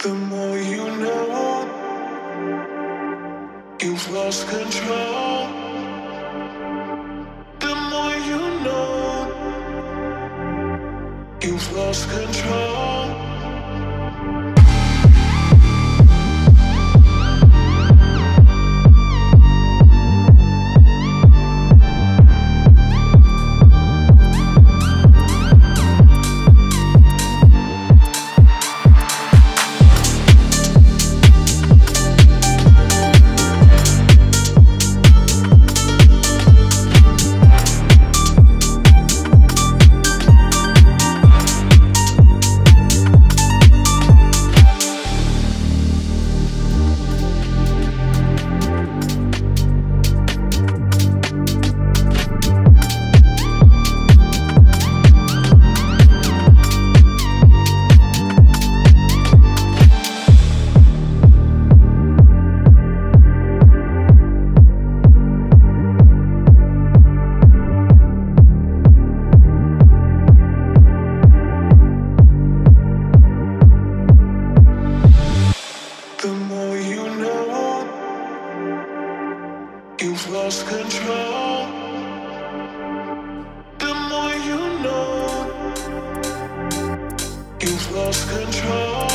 The more you know, you've lost control. The more you know, you've lost control. more you know you've lost control. The more you know you've lost control.